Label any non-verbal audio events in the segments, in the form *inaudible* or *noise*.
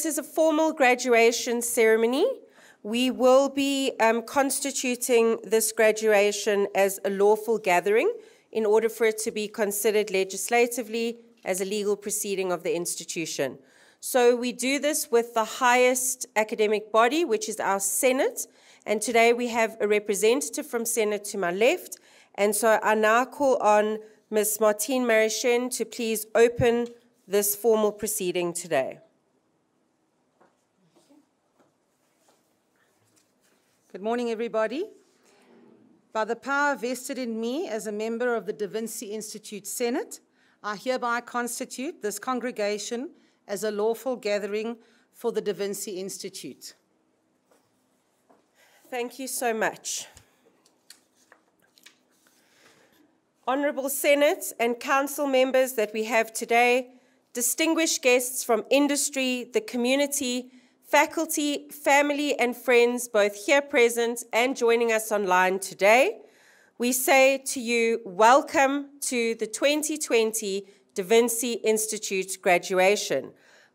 This is a formal graduation ceremony, we will be um, constituting this graduation as a lawful gathering in order for it to be considered legislatively as a legal proceeding of the institution. So we do this with the highest academic body, which is our Senate. And today we have a representative from Senate to my left. And so I now call on Ms. Martine Marichen to please open this formal proceeding today. Good morning, everybody. By the power vested in me as a member of the Da Vinci Institute Senate, I hereby constitute this congregation as a lawful gathering for the Da Vinci Institute. Thank you so much. Honourable Senate and Council members that we have today, distinguished guests from industry, the community, faculty, family, and friends, both here present and joining us online today, we say to you, welcome to the 2020 Da Vinci Institute graduation.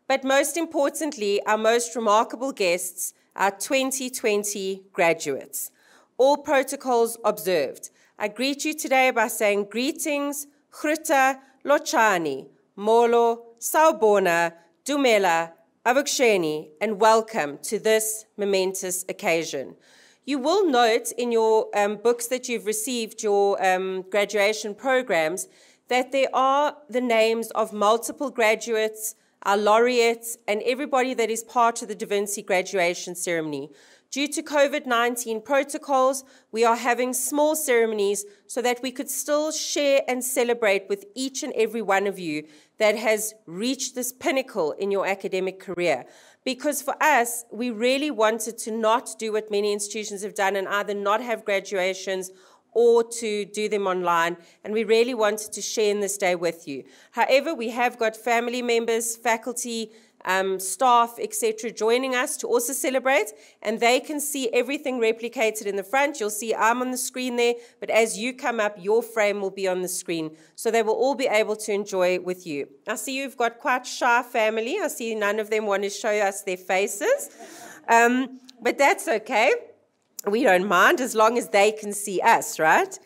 But most importantly, our most remarkable guests, our 2020 graduates. All protocols observed. I greet you today by saying greetings, Chruta, Lochani, Molo, Sawubona, Dumela, Avuxeni, and welcome to this momentous occasion. You will note in your um, books that you've received, your um, graduation programs, that there are the names of multiple graduates, our laureates, and everybody that is part of the Da Vinci graduation ceremony. Due to COVID-19 protocols, we are having small ceremonies so that we could still share and celebrate with each and every one of you that has reached this pinnacle in your academic career. Because for us, we really wanted to not do what many institutions have done and either not have graduations or to do them online. And we really wanted to share in this day with you. However, we have got family members, faculty, um, staff, etc., joining us to also celebrate, and they can see everything replicated in the front. You'll see I'm on the screen there, but as you come up, your frame will be on the screen, so they will all be able to enjoy with you. I see you've got quite a shy family. I see none of them want to show us their faces, um, but that's okay we don't mind as long as they can see us, right?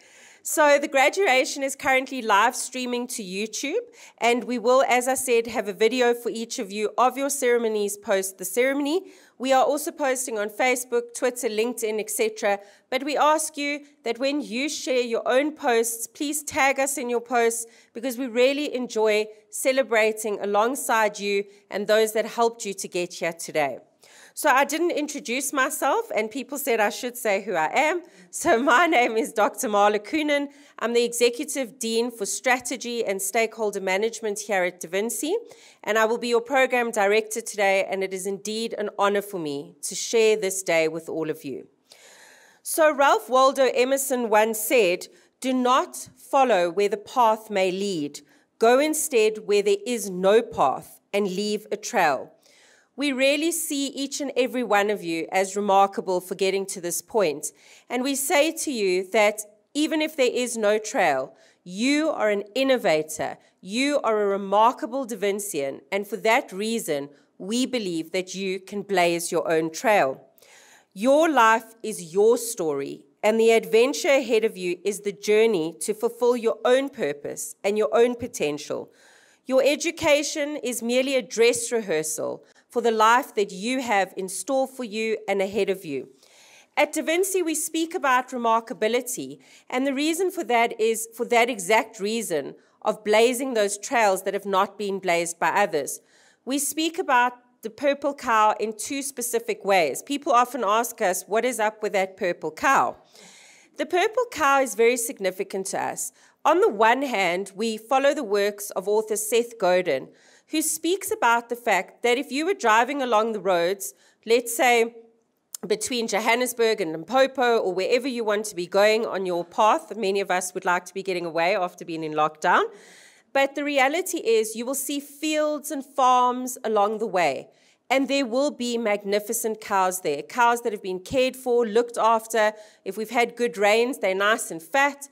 So the graduation is currently live streaming to YouTube, and we will, as I said, have a video for each of you of your ceremonies post the ceremony. We are also posting on Facebook, Twitter, LinkedIn, etc. But we ask you that when you share your own posts, please tag us in your posts because we really enjoy celebrating alongside you and those that helped you to get here today. So I didn't introduce myself, and people said I should say who I am. So *laughs* my name is Dr. Marla Koonin. I'm the Executive Dean for Strategy and Stakeholder Management here at Da Vinci, and I will be your Program Director today, and it is indeed an honor for me to share this day with all of you. So Ralph Waldo Emerson once said, do not follow where the path may lead. Go instead where there is no path and leave a trail. We really see each and every one of you as remarkable for getting to this point. And we say to you that even if there is no trail, you are an innovator. You are a remarkable Da Vincian. And for that reason, we believe that you can blaze your own trail. Your life is your story, and the adventure ahead of you is the journey to fulfill your own purpose and your own potential. Your education is merely a dress rehearsal for the life that you have in store for you and ahead of you. At Da Vinci, we speak about remarkability, and the reason for that is for that exact reason of blazing those trails that have not been blazed by others. We speak about the purple cow in two specific ways. People often ask us, what is up with that purple cow? The purple cow is very significant to us. On the one hand, we follow the works of author Seth Godin, who speaks about the fact that if you were driving along the roads, let's say between Johannesburg and Limpopo or wherever you want to be going on your path, many of us would like to be getting away after being in lockdown. But the reality is, you will see fields and farms along the way. And there will be magnificent cows there, cows that have been cared for, looked after. If we've had good rains, they're nice and fat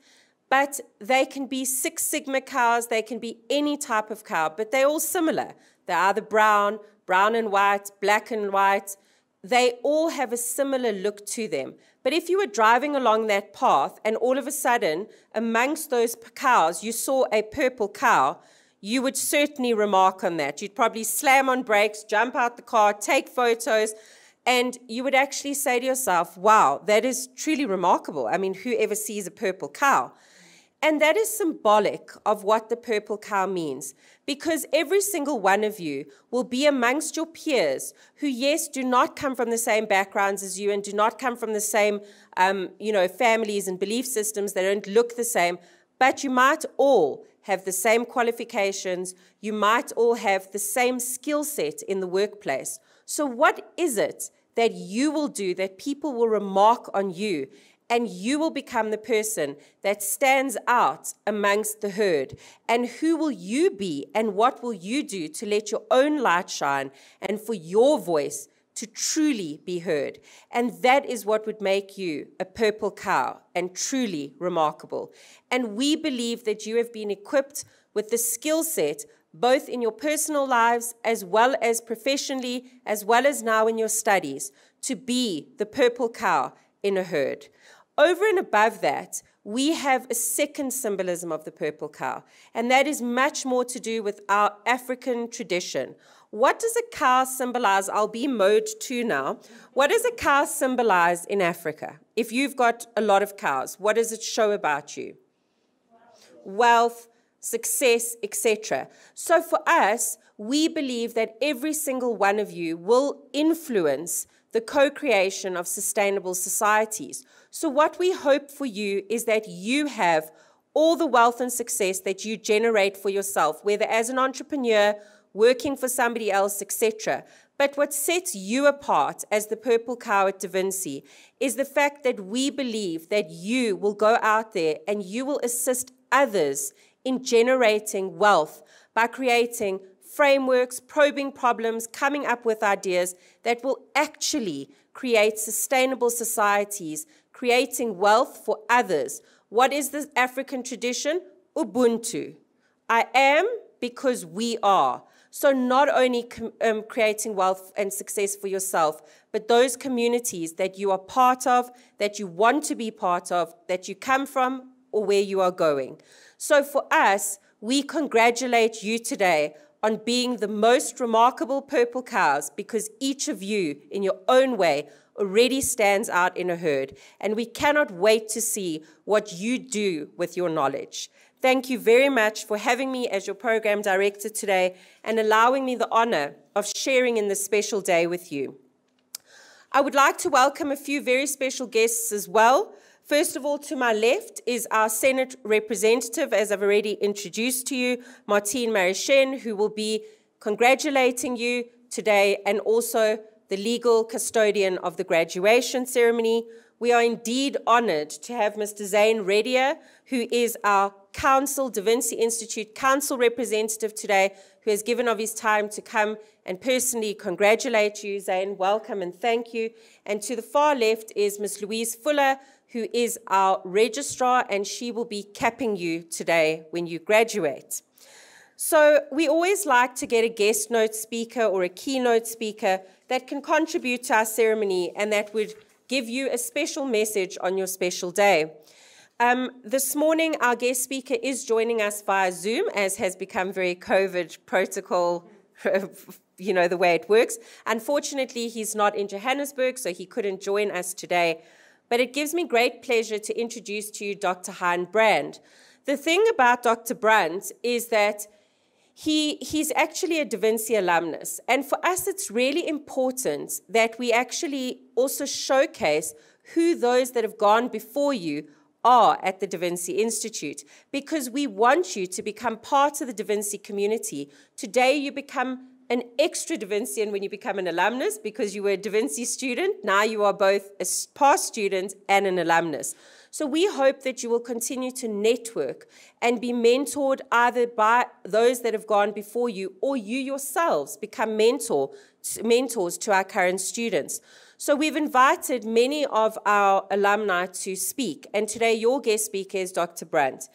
but they can be Six Sigma cows, they can be any type of cow, but they're all similar. They're either brown, brown and white, black and white, they all have a similar look to them. But if you were driving along that path and all of a sudden, amongst those cows, you saw a purple cow, you would certainly remark on that. You'd probably slam on brakes, jump out the car, take photos, and you would actually say to yourself, wow, that is truly remarkable. I mean, whoever sees a purple cow? And that is symbolic of what the purple cow means, because every single one of you will be amongst your peers who, yes, do not come from the same backgrounds as you and do not come from the same, um, you know, families and belief systems. They don't look the same, but you might all have the same qualifications. You might all have the same skill set in the workplace. So, what is it that you will do that people will remark on you and you will become the person that stands out amongst the herd. And who will you be, and what will you do to let your own light shine and for your voice to truly be heard? And that is what would make you a purple cow and truly remarkable. And we believe that you have been equipped with the skill set both in your personal lives as well as professionally, as well as now in your studies, to be the purple cow in a herd. Over and above that, we have a second symbolism of the purple cow, and that is much more to do with our African tradition. What does a cow symbolize? I'll be mode two now. What does a cow symbolize in Africa? If you've got a lot of cows, what does it show about you? Wealth, success, etc. So for us, we believe that every single one of you will influence the co creation of sustainable societies. So, what we hope for you is that you have all the wealth and success that you generate for yourself, whether as an entrepreneur, working for somebody else, etc. But what sets you apart as the purple cow at Da Vinci is the fact that we believe that you will go out there and you will assist others in generating wealth by creating frameworks, probing problems, coming up with ideas that will actually create sustainable societies, creating wealth for others. What is the African tradition? Ubuntu. I am because we are. So, not only um, creating wealth and success for yourself, but those communities that you are part of, that you want to be part of, that you come from, or where you are going. So, for us, we congratulate you today on being the most remarkable purple cows because each of you, in your own way, already stands out in a herd. And we cannot wait to see what you do with your knowledge. Thank you very much for having me as your program director today and allowing me the honor of sharing in this special day with you. I would like to welcome a few very special guests as well. First of all, to my left is our Senate representative, as I've already introduced to you, Martine Marichen, who will be congratulating you today, and also the legal custodian of the graduation ceremony. We are indeed honored to have Mr. Zane Redia, who is our Council, Da Vinci Institute Council representative today, who has given of his time to come and personally congratulate you. Zane, welcome and thank you. And to the far left is Ms. Louise Fuller, who is our registrar, and she will be capping you today when you graduate. So we always like to get a guest note speaker or a keynote speaker that can contribute to our ceremony and that would give you a special message on your special day. Um, this morning, our guest speaker is joining us via Zoom, as has become very COVID protocol, *laughs* you know, the way it works. Unfortunately, he's not in Johannesburg, so he couldn't join us today but it gives me great pleasure to introduce to you Dr. Hein Brand. The thing about Dr. Brand is that he, he's actually a Da Vinci alumnus. And for us, it's really important that we actually also showcase who those that have gone before you are at the Da Vinci Institute because we want you to become part of the Da Vinci community. Today, you become an extra Da Vincian when you become an alumnus because you were a Da Vinci student. Now you are both a past student and an alumnus. So we hope that you will continue to network and be mentored either by those that have gone before you or you yourselves become mentor, mentors to our current students. So we've invited many of our alumni to speak, and today your guest speaker is Dr. Brand.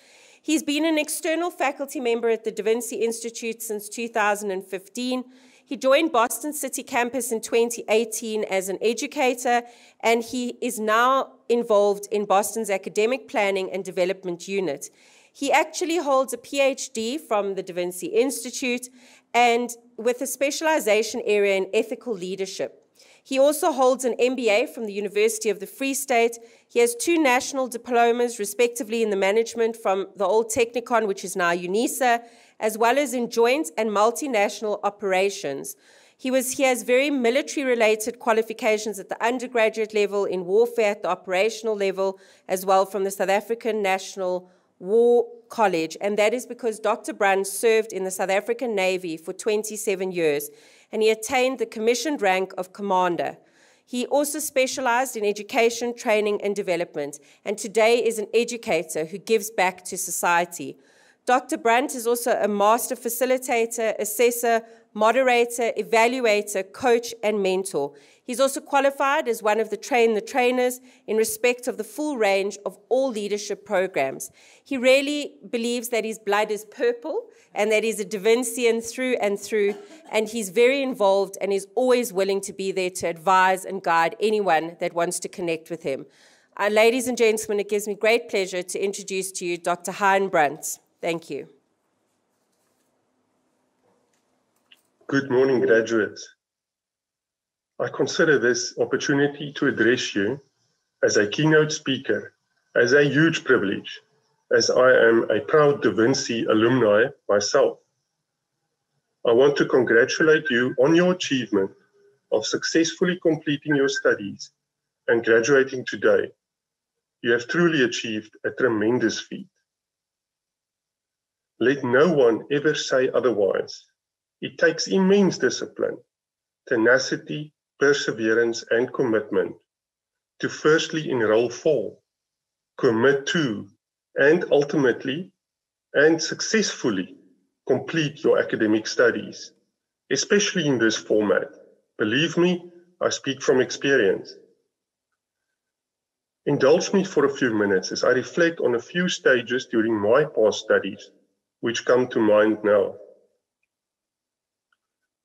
He's been an external faculty member at the Da Vinci Institute since 2015. He joined Boston City campus in 2018 as an educator, and he is now involved in Boston's academic planning and development unit. He actually holds a PhD from the Da Vinci Institute and with a specialization area in ethical leadership. He also holds an MBA from the University of the Free State. He has two national diplomas, respectively, in the management from the old Technikon, which is now UNISA, as well as in joint and multinational operations. He, was, he has very military related qualifications at the undergraduate level, in warfare at the operational level, as well from the South African National War College. And that is because Dr. Brand served in the South African Navy for 27 years and he attained the commissioned rank of commander. He also specialized in education, training, and development, and today is an educator who gives back to society. Dr. Brand is also a master facilitator, assessor, moderator, evaluator, coach, and mentor. He's also qualified as one of the Train the Trainers in respect of the full range of all leadership programs. He really believes that his blood is purple and that he's a Da Vincian through and through, and he's very involved and is always willing to be there to advise and guide anyone that wants to connect with him. Uh, ladies and gentlemen, it gives me great pleasure to introduce to you Dr. Hein Brand. Thank you. Good morning, graduates. I consider this opportunity to address you as a keynote speaker as a huge privilege, as I am a proud Da Vinci alumni myself. I want to congratulate you on your achievement of successfully completing your studies and graduating today. You have truly achieved a tremendous feat. Let no one ever say otherwise. It takes immense discipline, tenacity, perseverance, and commitment to firstly enroll for, commit to, and ultimately and successfully complete your academic studies, especially in this format. Believe me, I speak from experience. Indulge me for a few minutes as I reflect on a few stages during my past studies which come to mind now.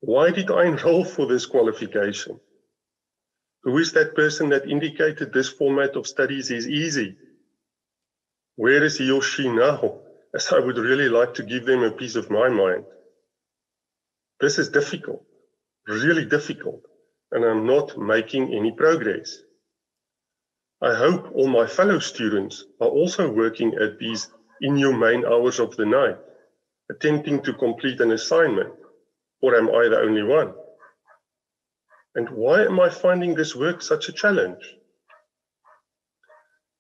Why did I enroll for this qualification? Who is that person that indicated this format of studies is easy? Where is he or she now? As I would really like to give them a piece of my mind. This is difficult, really difficult, and I'm not making any progress. I hope all my fellow students are also working at these inhumane hours of the night attempting to complete an assignment, or am I the only one? And why am I finding this work such a challenge?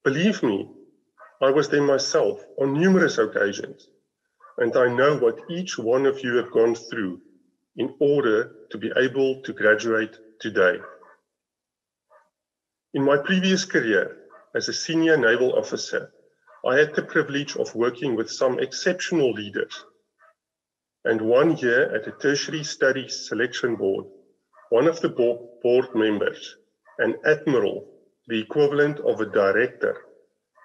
Believe me, I was there myself on numerous occasions, and I know what each one of you have gone through in order to be able to graduate today. In my previous career as a senior naval officer, I had the privilege of working with some exceptional leaders and one year at the Tertiary Studies Selection Board, one of the board members, an admiral, the equivalent of a director,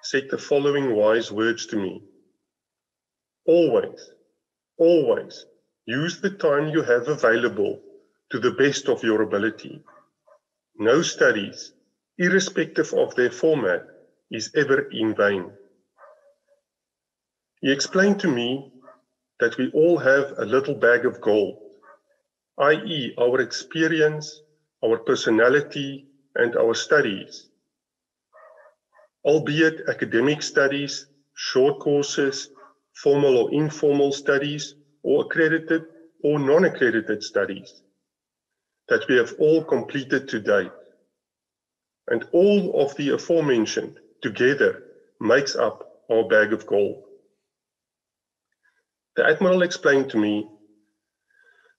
said the following wise words to me. Always, always use the time you have available to the best of your ability. No studies, irrespective of their format, is ever in vain. He explained to me that we all have a little bag of gold, i.e., our experience, our personality, and our studies. Albeit academic studies, short courses, formal or informal studies, or accredited or non accredited studies that we have all completed to date. And all of the aforementioned together makes up our bag of gold. The Admiral explained to me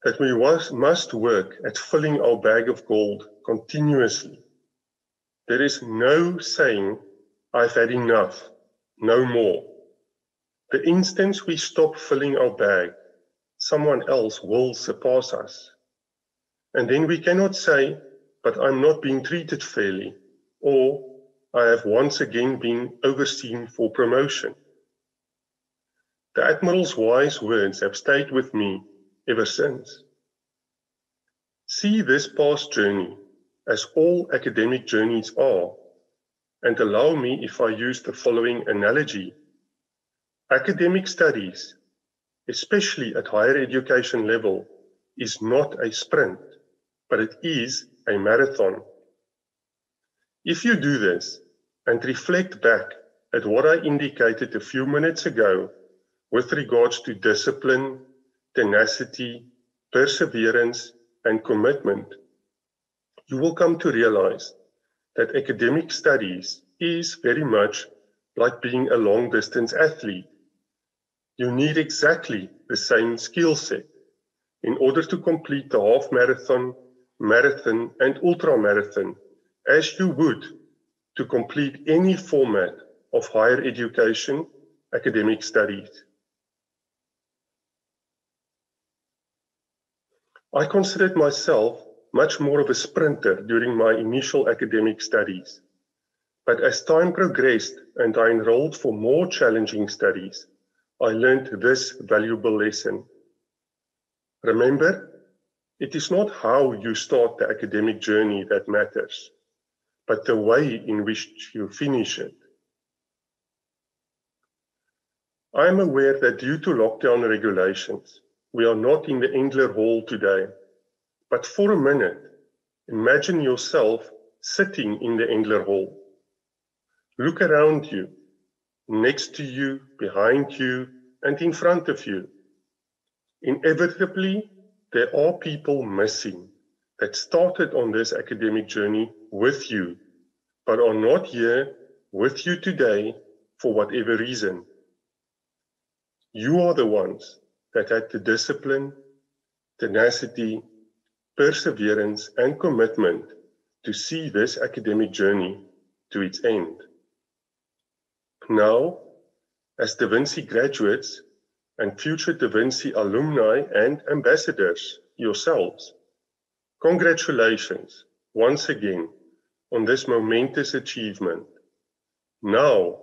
that we was, must work at filling our bag of gold continuously. There is no saying, I've had enough, no more. The instant we stop filling our bag, someone else will surpass us. And then we cannot say, but I'm not being treated fairly, or I have once again been overseen for promotion. The Admiral's wise words have stayed with me ever since. See this past journey as all academic journeys are, and allow me if I use the following analogy. Academic studies, especially at higher education level, is not a sprint, but it is a marathon. If you do this and reflect back at what I indicated a few minutes ago with regards to discipline, tenacity, perseverance, and commitment, you will come to realize that academic studies is very much like being a long distance athlete. You need exactly the same skill set in order to complete the half marathon, marathon, and ultra marathon as you would to complete any format of higher education academic studies. I considered myself much more of a sprinter during my initial academic studies. But as time progressed and I enrolled for more challenging studies, I learned this valuable lesson. Remember, it is not how you start the academic journey that matters, but the way in which you finish it. I am aware that due to lockdown regulations, we are not in the Engler Hall today. But for a minute, imagine yourself sitting in the Engler Hall. Look around you, next to you, behind you, and in front of you. Inevitably, there are people missing that started on this academic journey with you, but are not here with you today for whatever reason. You are the ones that had the discipline, tenacity, perseverance, and commitment to see this academic journey to its end. Now, as Da Vinci graduates and future Da Vinci alumni and ambassadors yourselves, congratulations once again on this momentous achievement. Now,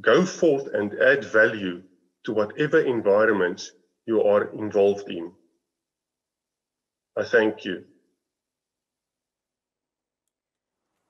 go forth and add value to whatever environments you are involved in. I thank you.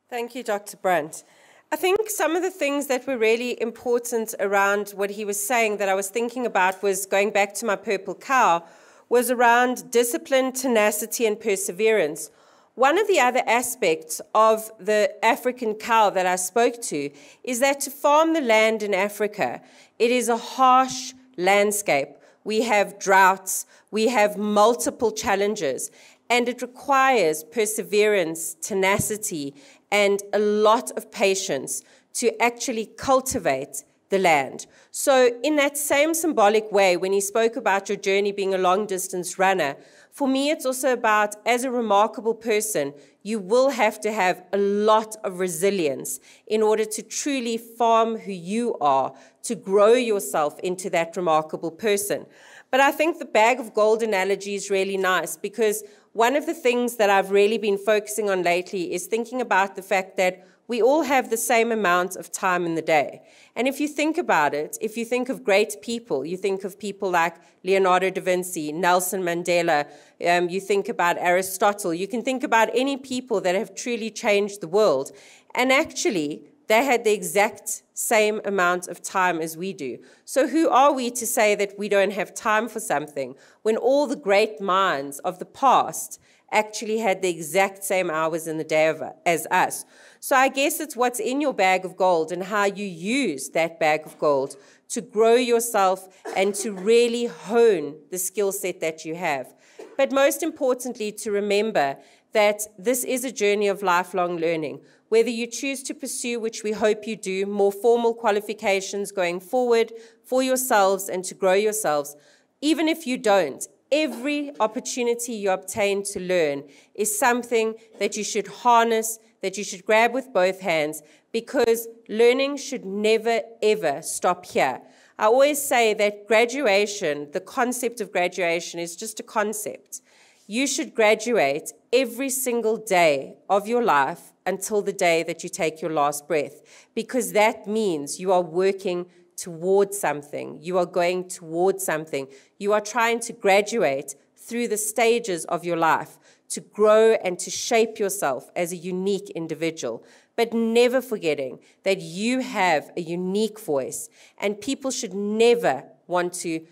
Thank you, Dr. Brand. I think some of the things that were really important around what he was saying that I was thinking about was going back to my purple cow, was around discipline, tenacity, and perseverance. One of the other aspects of the African cow that I spoke to is that to farm the land in Africa, it is a harsh landscape we have droughts, we have multiple challenges, and it requires perseverance, tenacity, and a lot of patience to actually cultivate the land. So, in that same symbolic way, when he spoke about your journey being a long distance runner, for me, it's also about as a remarkable person, you will have to have a lot of resilience in order to truly farm who you are, to grow yourself into that remarkable person. But I think the bag of gold analogy is really nice because one of the things that I've really been focusing on lately is thinking about the fact that we all have the same amount of time in the day. And if you think about it, if you think of great people, you think of people like Leonardo da Vinci, Nelson Mandela, um, you think about Aristotle, you can think about any people that have truly changed the world. And actually, they had the exact same amount of time as we do. So, who are we to say that we don't have time for something when all the great minds of the past actually had the exact same hours in the day as us? So, I guess it's what's in your bag of gold and how you use that bag of gold to grow yourself and to really hone the skill set that you have. But most importantly, to remember that this is a journey of lifelong learning. Whether you choose to pursue, which we hope you do, more formal qualifications going forward for yourselves and to grow yourselves, even if you don't, every opportunity you obtain to learn is something that you should harness, that you should grab with both hands, because learning should never, ever stop here. I always say that graduation, the concept of graduation, is just a concept. You should graduate every single day of your life until the day that you take your last breath, because that means you are working towards something. You are going towards something. You are trying to graduate through the stages of your life to grow and to shape yourself as a unique individual, but never forgetting that you have a unique voice and people should never want to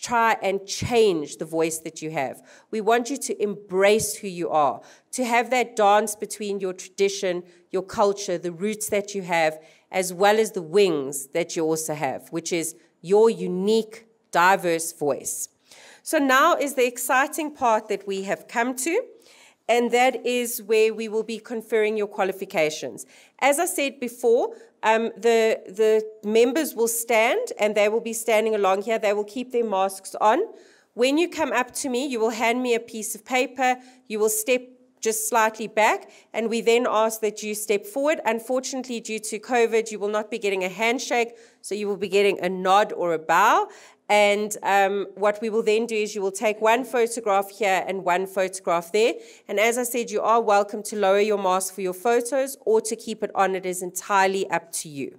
try and change the voice that you have. We want you to embrace who you are, to have that dance between your tradition, your culture, the roots that you have, as well as the wings that you also have, which is your unique, diverse voice. So now is the exciting part that we have come to, and that is where we will be conferring your qualifications. As I said before, um, the, the members will stand and they will be standing along here. They will keep their masks on. When you come up to me, you will hand me a piece of paper. You will step just slightly back, and we then ask that you step forward. Unfortunately, due to COVID, you will not be getting a handshake, so you will be getting a nod or a bow. And um, what we will then do is you will take one photograph here and one photograph there. And as I said, you are welcome to lower your mask for your photos or to keep it on. It is entirely up to you.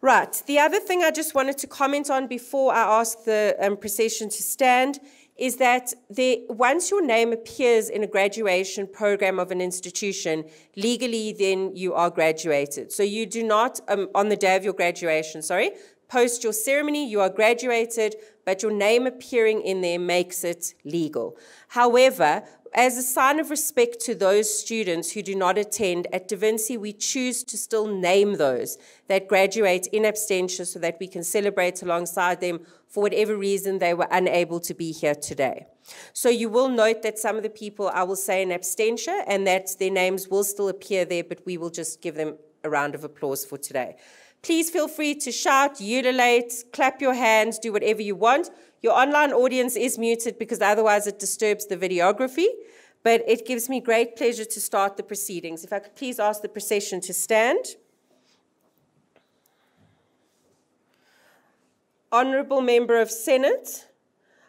Right, the other thing I just wanted to comment on before I ask the um, procession to stand is that there, once your name appears in a graduation program of an institution, legally then you are graduated. So you do not, um, on the day of your graduation, sorry, post your ceremony, you are graduated, but your name appearing in there makes it legal. However, as a sign of respect to those students who do not attend, at Da Vinci we choose to still name those that graduate in absentia so that we can celebrate alongside them for whatever reason they were unable to be here today. So you will note that some of the people I will say in absentia and that their names will still appear there, but we will just give them a round of applause for today. Please feel free to shout, ululate, clap your hands, do whatever you want. Your online audience is muted because otherwise it disturbs the videography, but it gives me great pleasure to start the proceedings. If I could please ask the procession to stand. Honourable Member of Senate,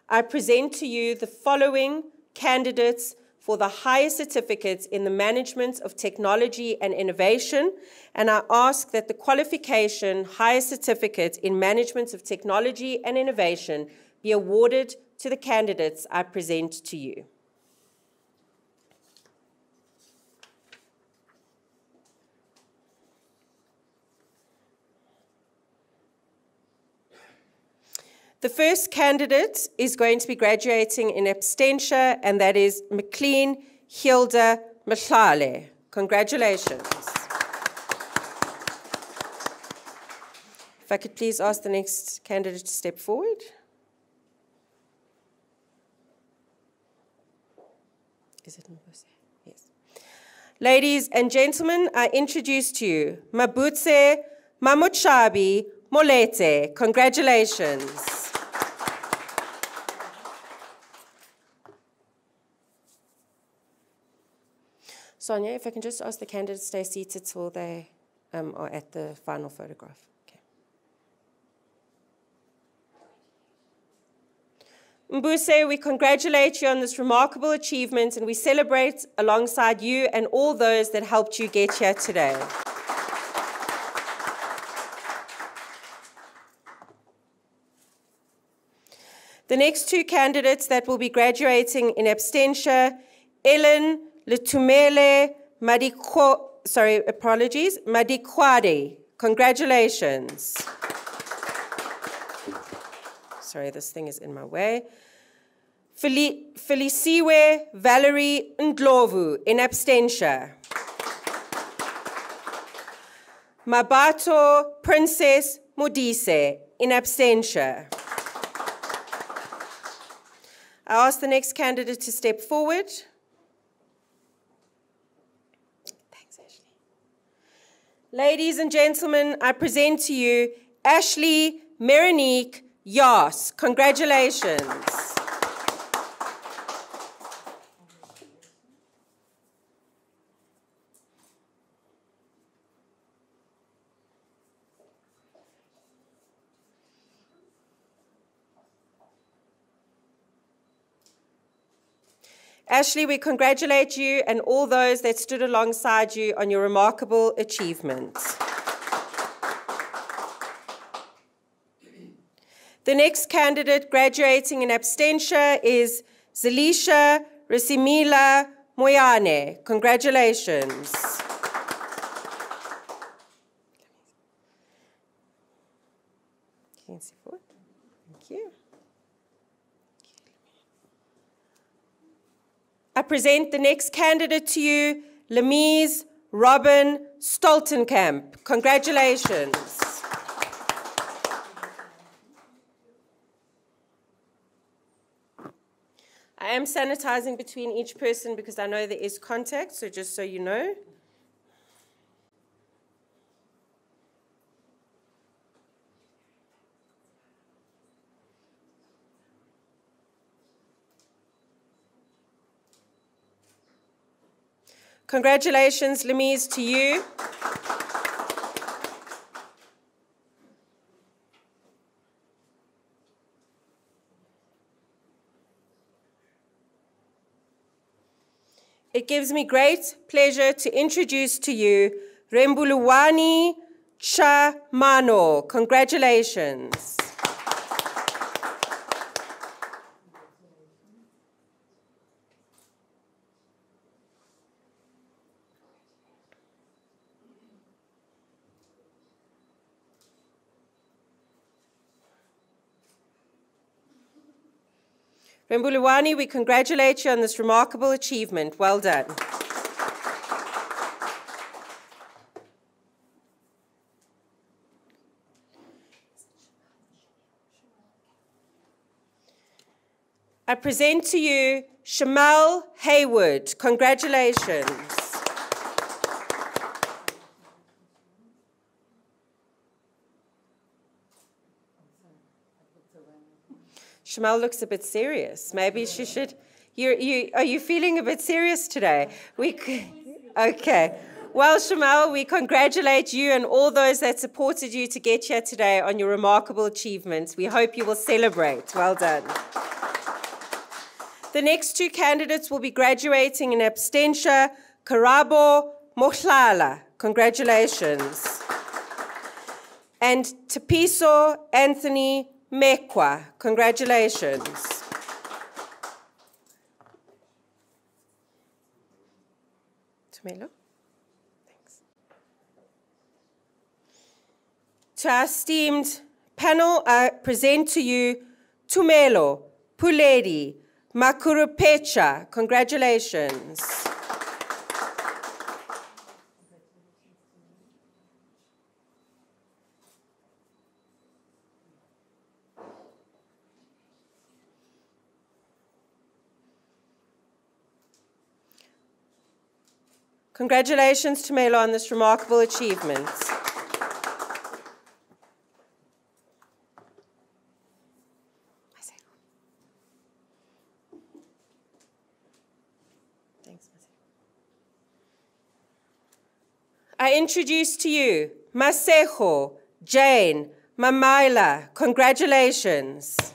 I present to you the following candidates for the highest certificates in the management of technology and innovation, and I ask that the qualification higher certificate in management of technology and innovation be awarded to the candidates I present to you. The first candidate is going to be graduating in absentia, and that is McLean Hilda Mhlale. Congratulations. If I could please ask the next candidate to step forward. Is it Mabuse? Yes. Ladies and gentlemen, I introduce to you Mabutse Mamuchabi Molete. Congratulations. Sonia, if I can just ask the candidates to stay seated till they um, are at the final photograph. Okay. Mbuse, we congratulate you on this remarkable achievement and we celebrate alongside you and all those that helped you get here today. The next two candidates that will be graduating in absentia, Ellen Litumele Madiko, sorry, apologies, Madikwade. Congratulations. sorry, this thing is in my way. Feliciwe Valerie Ndlovu in absentia. Mabato Princess Modise in absentia. I ask the next candidate to step forward. Ladies and gentlemen, I present to you Ashley Meronique Yas. Congratulations. Ashley, we congratulate you and all those that stood alongside you on your remarkable achievements. The next candidate graduating in absentia is Zelisha Risimila Moyane. Congratulations. Thank you. I present the next candidate to you, Lemise Robin Stoltenkamp. Congratulations. I am sanitizing between each person because I know there is contact, so just so you know. Congratulations, Lemise, to you. It gives me great pleasure to introduce to you Rembuluwani Chamano. Congratulations. Rembuluwani, we congratulate you on this remarkable achievement. Well done. I present to you Shamal Hayward. Congratulations. Shamal looks a bit serious. Maybe she should. You, you, are you feeling a bit serious today? We, okay. Well, Shamal, we congratulate you and all those that supported you to get here today on your remarkable achievements. We hope you will celebrate. Well done. The next two candidates will be graduating in abstention. Karabo Mohlala. Congratulations. And Tapiso Anthony Mekwa, congratulations. Tumelo? Thanks. To our esteemed panel, I present to you Tumelo Puledi Makurupecha. Congratulations. Congratulations Tumelo on this remarkable achievement. I introduce to you Masejo Jane Mamaila. Congratulations.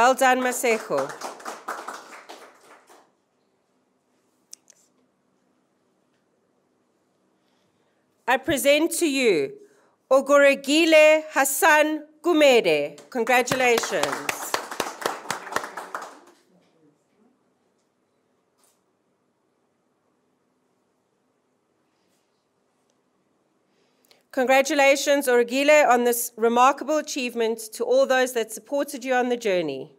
Well done, Masejo. I present to you Ogoregile Hassan Gumede. Congratulations. Congratulations, Orgile, on this remarkable achievement to all those that supported you on the journey.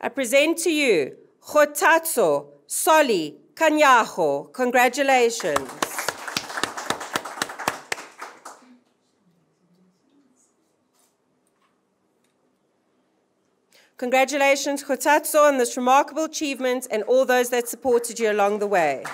I present to you Khotatso Soli Kanyaho. Congratulations. Congratulations, Khotatso, on this remarkable achievement and all those that supported you along the way.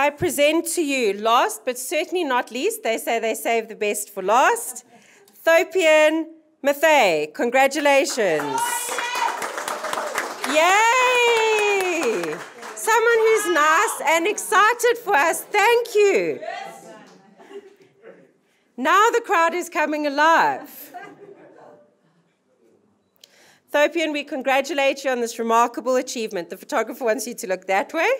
I present to you, last but certainly not least, they say they save the best for last, Thopian Mathey. Congratulations. Yay! Someone who's nice and excited for us. Thank you. Now the crowd is coming alive. Thopian, we congratulate you on this remarkable achievement. The photographer wants you to look that way.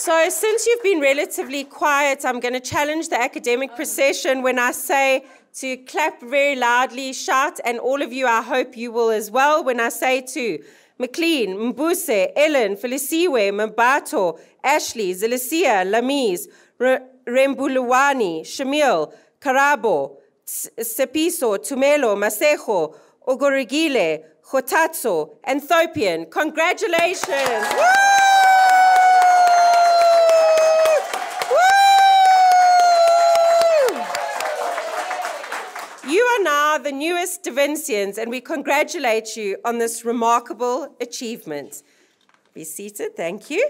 So, since you've been relatively quiet, I'm going to challenge the academic procession when I say to clap very loudly, shout, and all of you, I hope you will as well, when I say to McLean, Mbuse, Ellen, Feliciwe, Mbato, Ashley, Zelesia, Lamiz, Rembuluwani, Shamil, Karabo, Sepiso, Tumelo, Masejo, Ogorigile, Khotatso, and Thopian. Congratulations! The newest Da Vincians, and we congratulate you on this remarkable achievement. Be seated, thank you.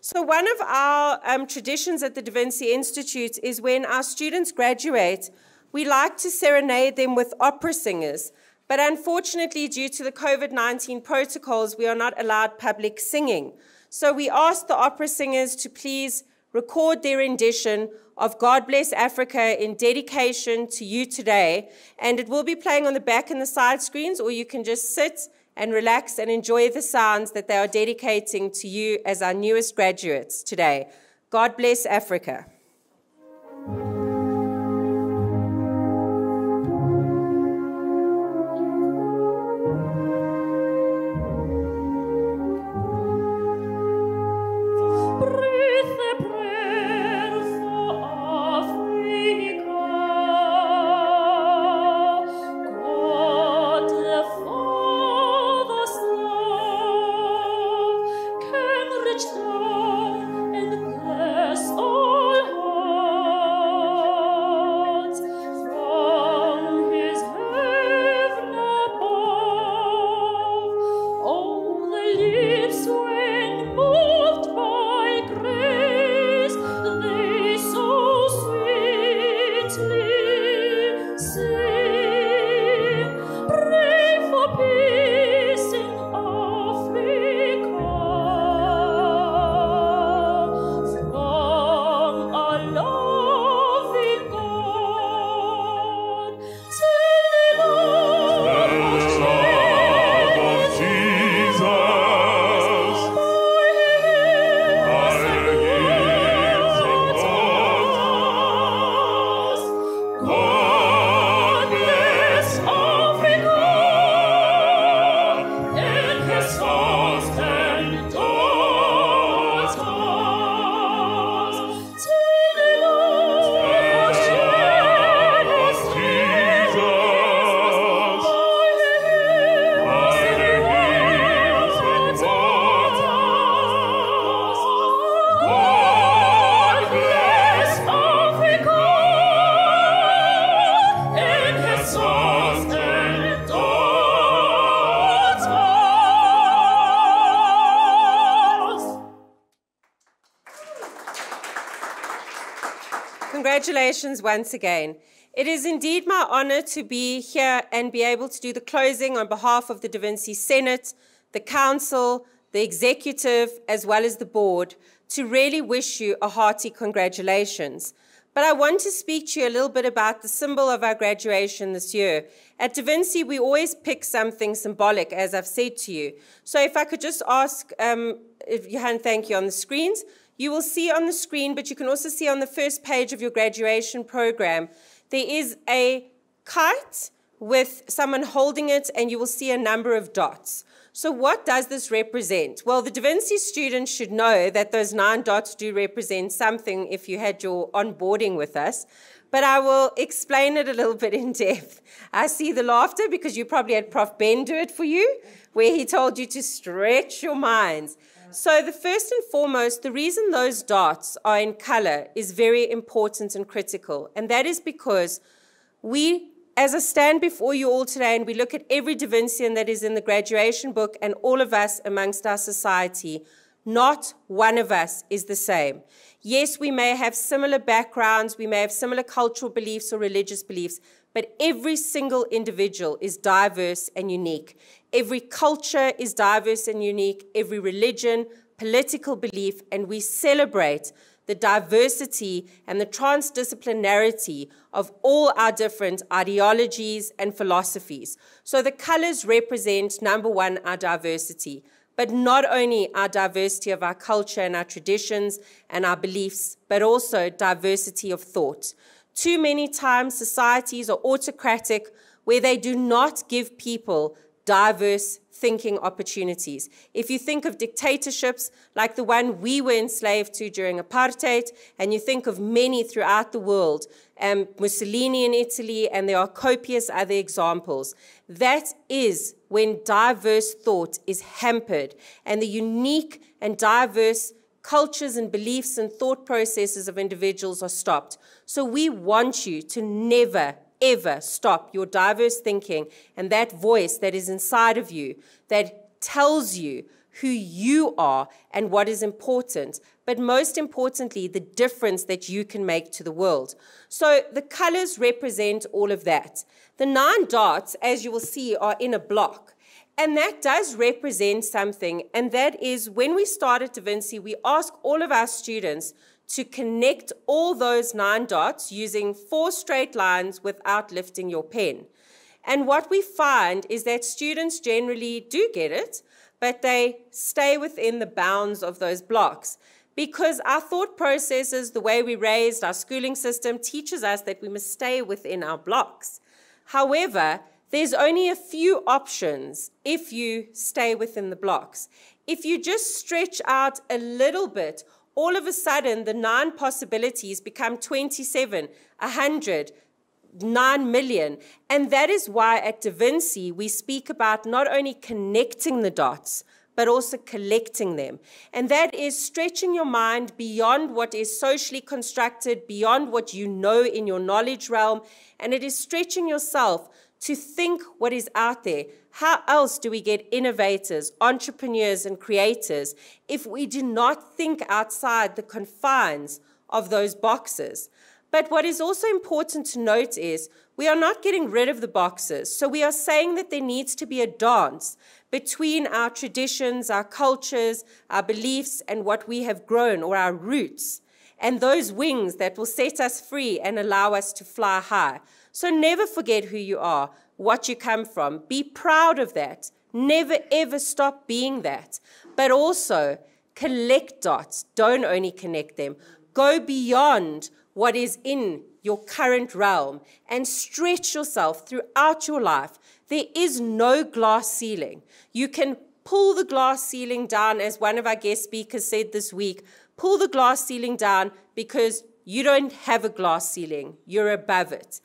So, one of our um, traditions at the Da Vinci Institute is when our students graduate, we like to serenade them with opera singers. But unfortunately, due to the COVID 19 protocols, we are not allowed public singing. So, we ask the opera singers to please record their rendition of God Bless Africa in dedication to you today. And it will be playing on the back and the side screens, or you can just sit and relax and enjoy the sounds that they are dedicating to you as our newest graduates today. God bless Africa. Once again. It is indeed my honor to be here and be able to do the closing on behalf of the Da Vinci Senate, the Council, the Executive, as well as the Board, to really wish you a hearty congratulations. But I want to speak to you a little bit about the symbol of our graduation this year. At Da Vinci, we always pick something symbolic, as I've said to you. So if I could just ask, um, if you hand thank you on the screens, you will see on the screen, but you can also see on the first page of your graduation program, there is a kite with someone holding it, and you will see a number of dots. So what does this represent? Well, the Da Vinci students should know that those nine dots do represent something if you had your onboarding with us, but I will explain it a little bit in depth. I see the laughter because you probably had Prof. Ben do it for you, where he told you to stretch your minds. So the first and foremost, the reason those dots are in color is very important and critical. And that is because we as I stand before you all today and we look at every Da that is in the graduation book and all of us amongst our society, not one of us is the same. Yes, we may have similar backgrounds, we may have similar cultural beliefs or religious beliefs, but every single individual is diverse and unique. Every culture is diverse and unique, every religion, political belief, and we celebrate the diversity and the transdisciplinarity of all our different ideologies and philosophies. So the colors represent, number one, our diversity but not only our diversity of our culture and our traditions and our beliefs, but also diversity of thought. Too many times societies are autocratic where they do not give people diverse thinking opportunities. If you think of dictatorships like the one we were enslaved to during apartheid, and you think of many throughout the world, um, Mussolini in Italy, and there are copious other examples, that is when diverse thought is hampered and the unique and diverse cultures and beliefs and thought processes of individuals are stopped. So we want you to never, ever stop your diverse thinking and that voice that is inside of you that tells you who you are and what is important, but most importantly, the difference that you can make to the world. So the colors represent all of that. The nine dots, as you will see, are in a block. And that does represent something, and that is when we started Da Vinci, we ask all of our students to connect all those nine dots using four straight lines without lifting your pen. And what we find is that students generally do get it, but they stay within the bounds of those blocks. Because our thought processes, the way we raised, our schooling system teaches us that we must stay within our blocks. However, there's only a few options if you stay within the blocks. If you just stretch out a little bit all of a sudden the nine possibilities become 27, 100, 9 million. And that is why at Da Vinci we speak about not only connecting the dots, but also collecting them. And that is stretching your mind beyond what is socially constructed, beyond what you know in your knowledge realm. And it is stretching yourself to think what is out there. How else do we get innovators, entrepreneurs, and creators if we do not think outside the confines of those boxes? But what is also important to note is we are not getting rid of the boxes. So we are saying that there needs to be a dance between our traditions, our cultures, our beliefs, and what we have grown or our roots, and those wings that will set us free and allow us to fly high. So never forget who you are, what you come from. Be proud of that. Never ever stop being that. But also collect dots. Don't only connect them. Go beyond what is in your current realm and stretch yourself throughout your life. There is no glass ceiling. You can pull the glass ceiling down, as one of our guest speakers said this week. Pull the glass ceiling down because you don't have a glass ceiling, you're above it.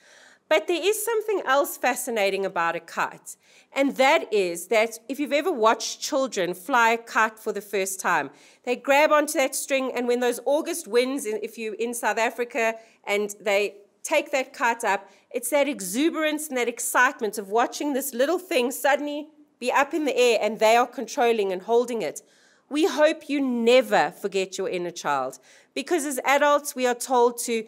But there is something else fascinating about a kite, and that is that if you've ever watched children fly a kite for the first time, they grab onto that string, and when those August winds, if you're in South Africa, and they take that kite up, it's that exuberance and that excitement of watching this little thing suddenly be up in the air and they are controlling and holding it. We hope you never forget your inner child because as adults, we are told to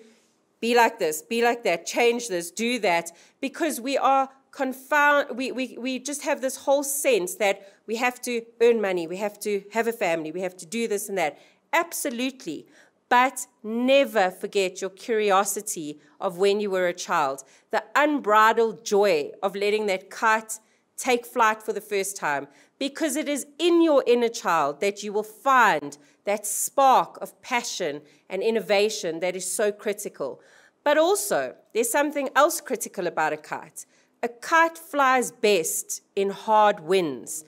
be like this, be like that, change this, do that, because we are confound, we, we, we just have this whole sense that we have to earn money, we have to have a family, we have to do this and that. Absolutely. But never forget your curiosity of when you were a child, the unbridled joy of letting that kite take flight for the first time, because it is in your inner child that you will find that spark of passion and innovation that is so critical. But also, there's something else critical about a kite. A kite flies best in hard winds.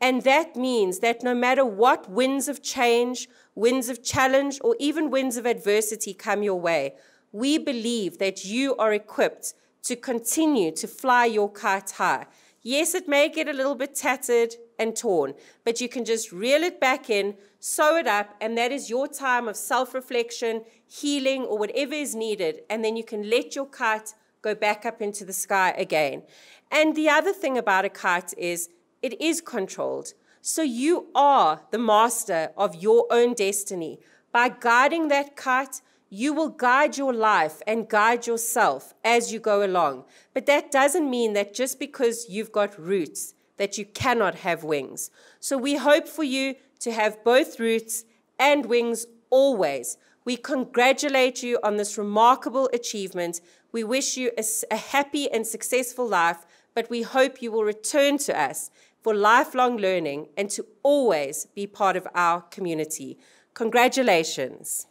And that means that no matter what winds of change, winds of challenge, or even winds of adversity come your way, we believe that you are equipped to continue to fly your kite high. Yes, it may get a little bit tattered and torn, but you can just reel it back in, sew it up, and that is your time of self reflection, healing, or whatever is needed. And then you can let your kite go back up into the sky again. And the other thing about a kite is it is controlled. So you are the master of your own destiny. By guiding that kite, you will guide your life and guide yourself as you go along. But that doesn't mean that just because you've got roots, that you cannot have wings. So we hope for you to have both roots and wings always. We congratulate you on this remarkable achievement. We wish you a, a, happy and successful life, but we hope you will return to us for lifelong learning and to always be part of our community. Congratulations.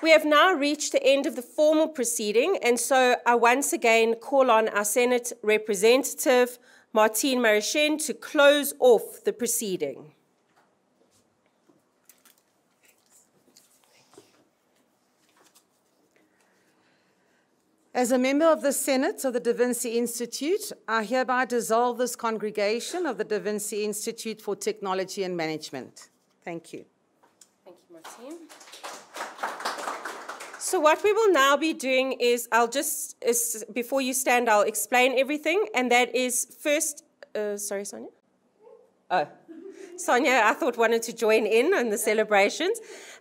We have now reached the end of the formal proceeding, and so I once again call on our Senate representative, Martine Marichen, to close off the proceeding. As a member of the Senate of the Da Vinci Institute, I hereby dissolve this congregation of the Da Vinci Institute for Technology and Management. Thank you. Thank you, Martine. So what we will now be doing is, I'll just, is, before you stand, I'll explain everything, and that is first, uh, sorry, Sonia? Oh, Sonia, I thought wanted to join in on the celebrations.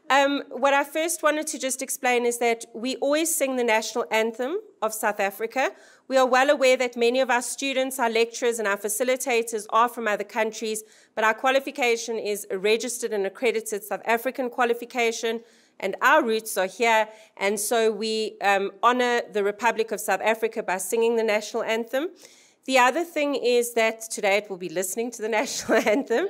Um, what I first wanted to just explain is that we always sing the national anthem of South Africa. We are well aware that many of our students, our lecturers, and our facilitators are from other countries, but our qualification is a registered and accredited South African qualification and our roots are here. And so we um, honor the Republic of South Africa by singing the national anthem. The other thing is that today it will be listening to the *laughs* national anthem.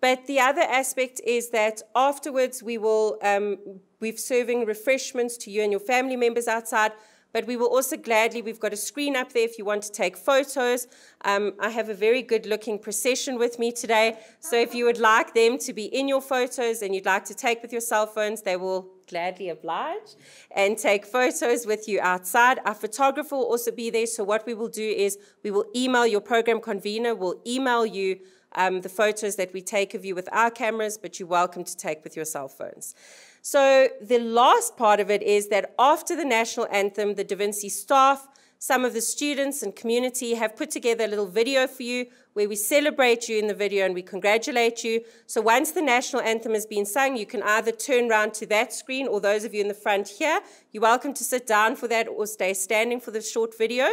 But the other aspect is that afterwards we will, um, we're serving refreshments to you and your family members outside but we will also gladly, we've got a screen up there if you want to take photos. Um, I have a very good looking procession with me today. So if you would like them to be in your photos and you'd like to take with your cell phones, they will gladly oblige and take photos with you outside. Our photographer will also be there. So what we will do is we will email your program convener, we'll email you um, the photos that we take of you with our cameras, but you're welcome to take with your cell phones. So the last part of it is that after the national anthem, the Da Vinci staff, some of the students and community have put together a little video for you where we celebrate you in the video and we congratulate you. So once the national anthem has been sung, you can either turn around to that screen or those of you in the front here, you're welcome to sit down for that or stay standing for the short video.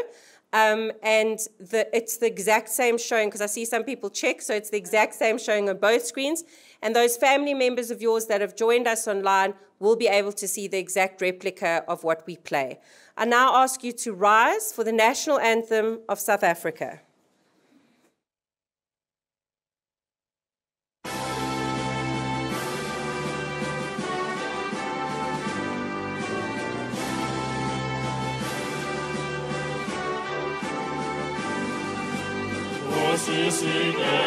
Um, and the, it's the exact same showing because I see some people check, so it's the exact same showing on both screens. And those family members of yours that have joined us online will be able to see the exact replica of what we play. I now ask you to rise for the national anthem of South Africa. se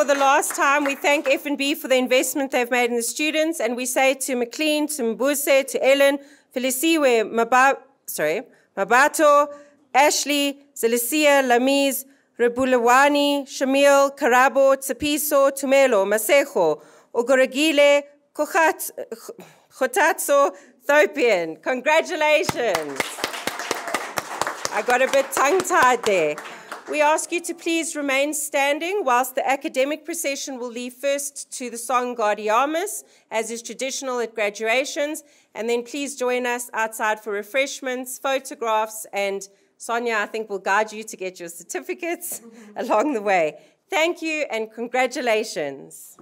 for the last time, we thank FNB for the investment they've made in the students, and we say to McLean, to Mbuse, to Ellen, Feliciwe, Maba, sorry, Mabato, Ashley, Zalicia, Lamiz, Rebulawani, Shamil, Karabo, Tsapiso, Tumelo, Masejo, Ogoragile, Khotatso, Thopian. Congratulations. I got a bit tongue-tied there. We ask you to please remain standing whilst the academic procession will leave first to the song Gaudeamus, as is traditional at graduations, and then please join us outside for refreshments, photographs, and Sonia, I think, will guide you to get your certificates *laughs* along the way. Thank you and congratulations.